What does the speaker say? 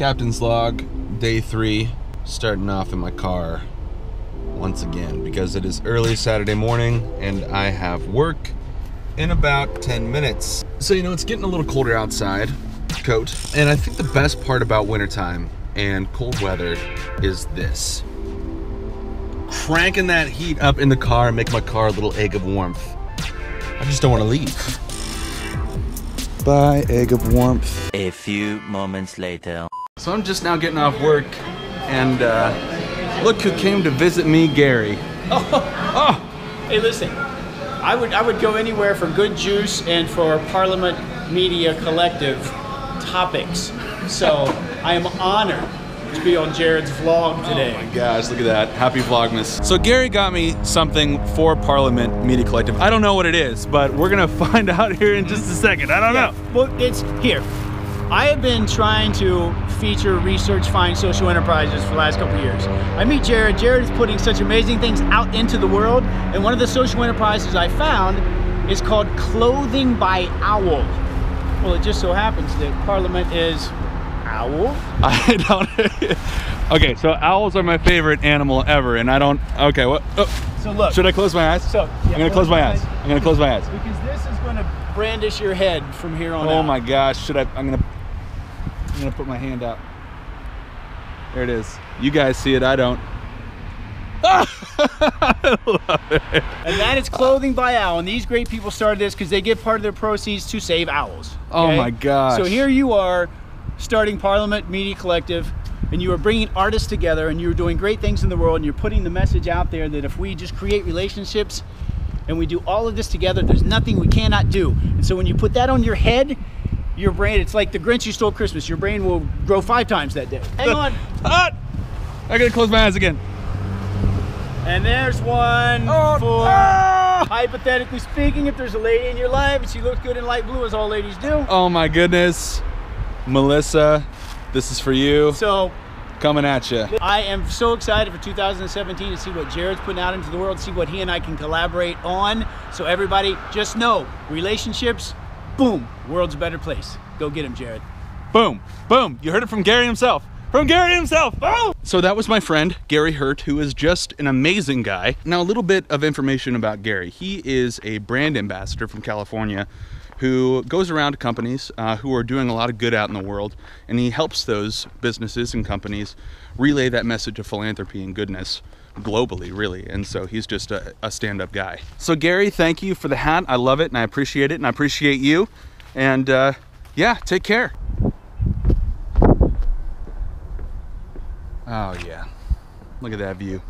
Captain's log, day three, starting off in my car once again because it is early Saturday morning and I have work in about 10 minutes. So, you know, it's getting a little colder outside, coat. And I think the best part about wintertime and cold weather is this. Cranking that heat up in the car and make my car a little egg of warmth. I just don't want to leave. Bye, egg of warmth. A few moments later. So I'm just now getting off work, and uh, look who came to visit me, Gary. Oh oh, hey, listen. I would I would go anywhere for good juice and for Parliament Media Collective topics. So I am honored to be on Jared's vlog today. Oh my gosh, look at that. Happy Vlogmas. So Gary got me something for Parliament Media Collective. I don't know what it is, but we're gonna find out here in just a second. I don't know. Well, it's here. I have been trying to feature research find social enterprises for the last couple years. I meet Jared. Jared is putting such amazing things out into the world, and one of the social enterprises I found is called Clothing by Owl. Well, it just so happens that Parliament is owl. I don't. okay, so owls are my favorite animal ever, and I don't. Okay, what? Oh, So look. should I close my eyes? So, I'm gonna close my eyes. I'm gonna close my eyes. Because this is going to brandish your head from here on oh out. Oh my gosh, should I? I'm gonna. I'm gonna put my hand out. There it is. You guys see it. I don't. I love it. And that is Clothing by Owl. And these great people started this because they give part of their proceeds to save owls. Oh okay? my gosh. So here you are starting Parliament Media Collective and you are bringing artists together and you're doing great things in the world and you're putting the message out there that if we just create relationships and we do all of this together, there's nothing we cannot do. And so when you put that on your head, your brain, it's like the Grinch who stole Christmas. Your brain will grow five times that day. Hang on. Ah! I gotta close my eyes again. And there's one Oh, for ah! hypothetically speaking, if there's a lady in your life and she looks good in light blue, as all ladies do. Oh my goodness. Melissa, this is for you. So Coming at you. I am so excited for 2017 to see what Jared's putting out into the world, see what he and I can collaborate on. So everybody, just know, relationships, boom, world's a better place. Go get him, Jared. Boom, boom. You heard it from Gary himself. From Gary himself. Oh! So that was my friend, Gary Hurt, who is just an amazing guy. Now, a little bit of information about Gary. He is a brand ambassador from California who goes around to companies uh, who are doing a lot of good out in the world, and he helps those businesses and companies relay that message of philanthropy and goodness globally, really. And so he's just a, a stand up guy. So, Gary, thank you for the hat. I love it and I appreciate it, and I appreciate you. And uh, yeah, take care. Oh yeah. Look at that view.